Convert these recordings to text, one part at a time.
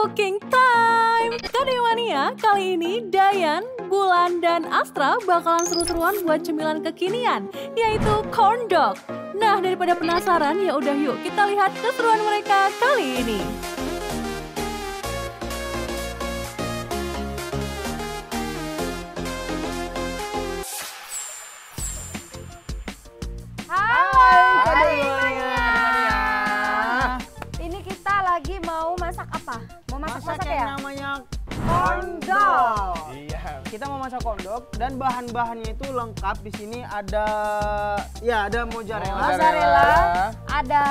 cooking time. Kademania, kali ini Dayan, Bulan, dan Astra bakalan seru-seruan buat cemilan kekinian, yaitu corn dog. Nah, daripada penasaran, ya udah yuk kita lihat keseruan mereka kali ini. Kita mau masak kondok dan bahan-bahannya itu lengkap. Di sini ada ya ada mozzarella, Mozzarella, ada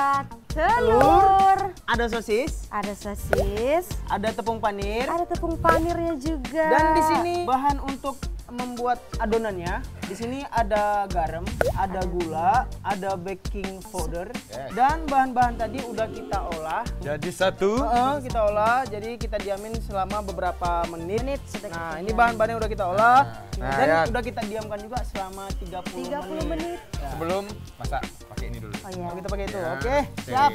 telur, ada sosis, ada sosis, ada tepung panir. ada tepung panirnya juga. Dan di sini bahan untuk membuat adonannya, di sini ada garam, ada gula, ada baking powder, Yes. dan bahan-bahan tadi udah kita olah. Jadi satu. Heeh, kita olah, jadi kita diamin selama beberapa menit. Menit Nah, ini diam. bahan-bahan yang udah kita olah Nah, dan ya. udah kita diamkan juga selama 30, 30 menit. Sebelum masak pakai ini dulu. Oh iya. Nah, kita pakai itu. Ya, Oke, oke. siap.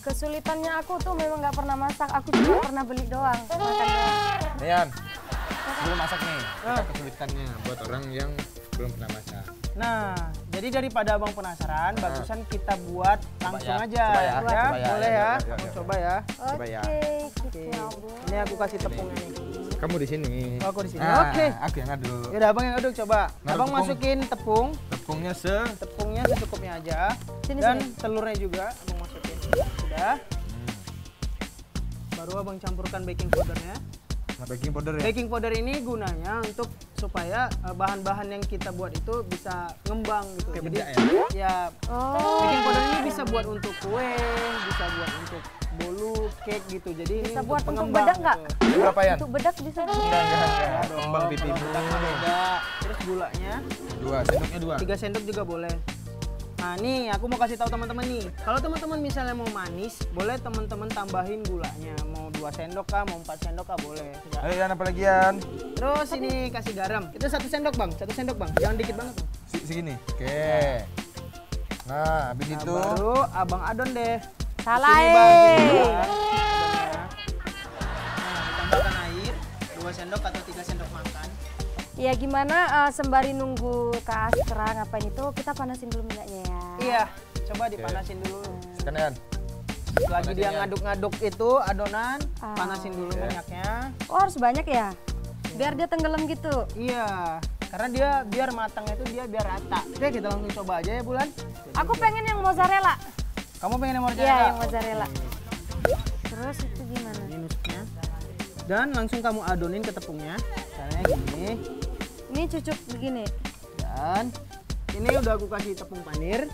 Kesulitannya aku tuh memang nggak pernah masak, aku cuma pernah beli doang. Makan doang. Nian, sebelum masak nih, Ah. apa kesulitannya buat orang yang belum pernah masak. Nah, jadi daripada Abang penasaran, bagusan kita buat langsung ya, aja. coba ya, coba ya, Boleh ya, ya. ya, ya, ya. coba ya. Coba ya. Oke, kita boleh. Ini aku kasih tepungnya nih. Kamu di sini. Oh, aku di sini. Ah, Oke. Aku yang aduk. Ya udah Abang yang aduk coba. Naruh Abang tepung. masukin tepung, Tepungnya se. tepungnya secukupnya aja. Sini, Dan sini. telurnya juga Abang masukin. Sudah. Baru Abang campurkan baking powdernya. Nah, baking powder ya. Baking powder ini gunanya untuk supaya eh, bahan-bahan yang kita buat itu bisa ngembang gitu. Kayak Jadi ya? ya Oh, baking powder ini bisa buat untuk kue, bisa buat untuk bolu, cake gitu. Jadi ini Bisa buat untuk pengembang bedak nggak? gitu. Ini berapa ya? untuk bedak bisa Enggak, enggak, enggak. Ya bedak mah beda. Terus gulanya Dua, sendoknya dua. 3 sendok juga boleh. Nah nih aku mau kasih tahu teman-teman nih. Kalau teman-teman misalnya mau manis, boleh teman-teman tambahin gulanya. Mau 2 sendok kah, mau 4 sendok kah boleh. Ya. Ayo Yan, apa lagi Yan? Terus ini kasih garam. Itu satu sendok bang, satu sendok bang. Jangan dikit banget. Bang. Se- Segini. Oke. Nah, habis Nah, itu baru abang adon deh. Salah Sini, Bang, sini. Bang. Ya gimana eh, sembari nunggu Kak Astra ngapain itu kita panasin dulu minyaknya ya. Iya, coba dipanasin dulu. sekarang Yan. Lagi dia ngaduk-ngaduk itu adonan, Ah. panasin dulu Iya. minyaknya. Oh harus banyak ya? Biar dia tenggelam gitu. Iya, karena dia biar matangnya itu dia biar rata. Oke, kita langsung coba aja ya Bulan. Aku pengen yang mozzarella. Kamu pengen yang Iya mozzarella? yang mozzarella. Terus itu gimana? Dan langsung kamu adonin ke tepungnya. Caranya gini. Ini cucuk begini. Dan ini udah aku kasih tepung panir.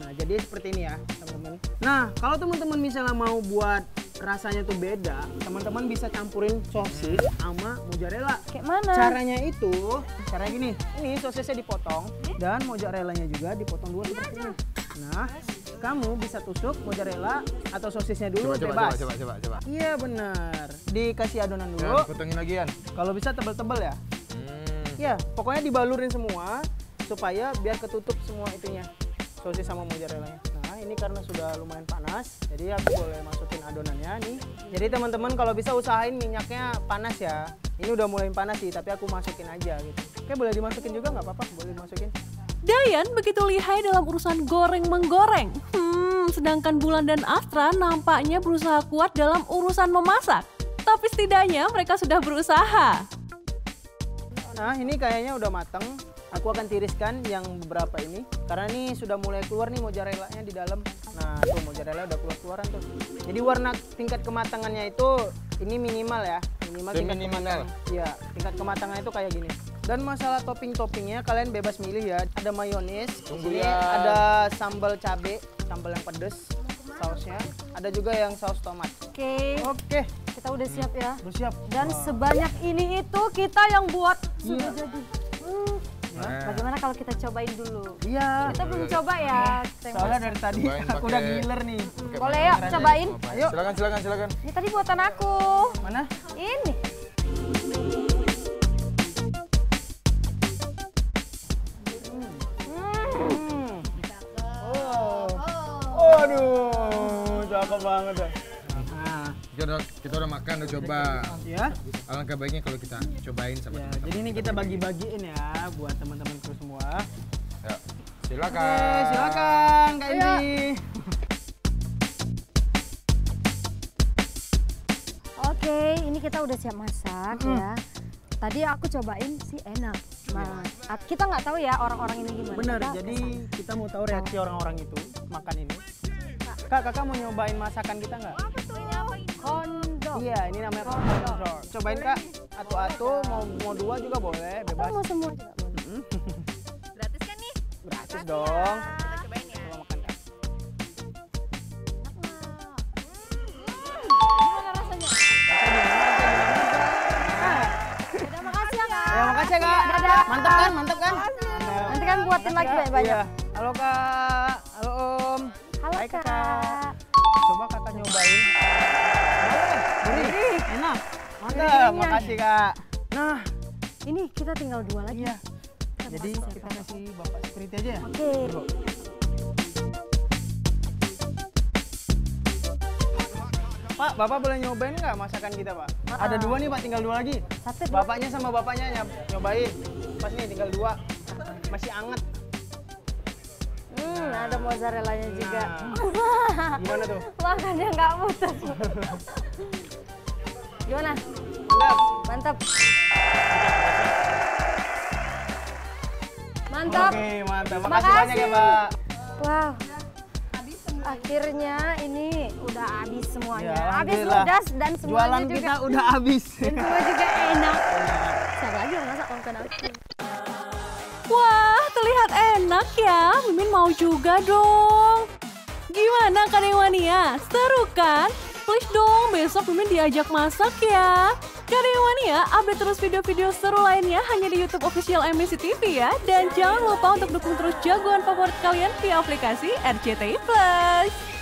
Nah, jadi seperti ini ya, teman-teman. Nah, kalau teman-teman misalnya mau buat rasanya tuh beda, teman-teman bisa campurin sosis sama mozzarella. Kayak mana? Caranya itu, caranya gini. Ini sosisnya dipotong dan mozzarellanya juga dipotong dua seperti ini. Nah, kamu bisa tusuk mozzarella atau sosisnya dulu Coba, coba, bebas. coba, coba, coba, coba. Iya benar. Dikasih adonan dulu. potongin lagi Yan. Kalau bisa tebel-tebel ya. Ya, pokoknya dibalurin semua supaya biar ketutup semua itunya. Sosis sama mozzarella-nya. Nah, ini karena sudah lumayan panas, jadi aku boleh masukin adonannya nih. Jadi teman-teman kalau bisa usahain minyaknya panas ya. Ini udah mulai panas sih, tapi aku masukin aja gitu. Oke, boleh dimasukin juga nggak apa-apa, boleh dimasukin. Dayan begitu lihai dalam urusan goreng-menggoreng. Hmm, sedangkan Bulan dan Astra nampaknya berusaha kuat dalam urusan memasak. Tapi setidaknya mereka sudah berusaha. Nah, ini kayaknya udah mateng. Aku akan tiriskan yang beberapa ini karena ini sudah mulai keluar nih mozzarella-nya di dalam. Nah, tuh mozzarella udah keluar-keluaran tuh. Jadi warna tingkat kematangannya itu ini minimal ya, minimal tingkat Seminimal. kematangan. Iya, tingkat kematangannya itu kayak gini. Dan masalah topping-toppingnya kalian bebas milih ya. Ada mayones, ini ya. ada sambal cabe, sambal yang pedes sausnya. Ada juga yang saus tomat. Oke, Oke, kita udah siap ya. udah siap. Dan sebanyak ini itu kita yang buat sudah Iya. jadi. Hmm. Nah. Bagaimana kalau kita cobain dulu? Iya. Kita belum coba ya. Yang Soalnya dari tadi Cobain aku udah giler nih. Pakai Boleh yuk, cobain. Ayo. Silakan, silakan, silakan. Ini tadi buatan aku. Mana? Ini. Hmm. Oh. Waduh, cakep banget ya. Kita udah, kita udah makan, udah coba. ya. Alangkah baiknya kalau kita cobain sama Ya, teman-teman. jadi ini kita bagi-bagiin ya buat teman-teman kru semua. Ya. Oke, Silakan. silakan Kak Ayo. Indri. Oke, ini kita udah siap masak ya. Tadi aku cobain sih enak. Nah, kita nggak tahu ya orang-orang ini gimana. Kita jadi kita mau tahu reaksi orang-orang itu makan ini. Kak, kakak mau nyobain masakan kita nggak? Iya, ini namanya kondor. Cobain kak, atu-atu mau mau dua juga boleh, Atau bebas. mau semua juga boleh. Mm-mm. Gratis kan nih? Gratis dong. Kita cobain ya. Coba makan kak. Gimana rasanya? Makasih ya kak. Ya makasih ya kak. Dadah. Mantap kan, mantap kan? Nanti kan buatin lagi banyak-banyak. Iya. Halo kak, halo om. Halo Hai, kak. Coba kakak nyobain. Gurih, enak. Mantap, makasih kak. Nah, Ini kita tinggal dua lagi. iya. Jadi kita kasih bapak security aja ya. Oke. Pak, bapak boleh nyobain nggak masakan kita pak? Ada dua nih pak, tinggal dua lagi. Satu dua. Bapaknya sama bapaknya nyob- nyobain. Pas nih tinggal dua. Masih anget. Hmm, ada mozzarella-nya juga. Nah, gimana tuh? Makannya nggak putus. Gimana? Mantap. Mantap. Mantap. Oke, mantap. Makasih, Makasih. banyak ya pak. Wow. Akhirnya ini udah habis semuanya. Ya, habis ludas dan semuanya Jualan juga. kita udah habis. Dan semua juga enak. Siapa lagi yang masak bukan aku? Wah, terlihat enak ya. Mimin mau juga dong. Gimana Kadewania? Seru kan? Please dong, besok Mimin diajak masak ya. Kadewania, update terus video-video seru lainnya hanya di YouTube official MBC TV ya. Dan jangan lupa untuk dukung terus jagoan favorit kalian via aplikasi RCTI Plus.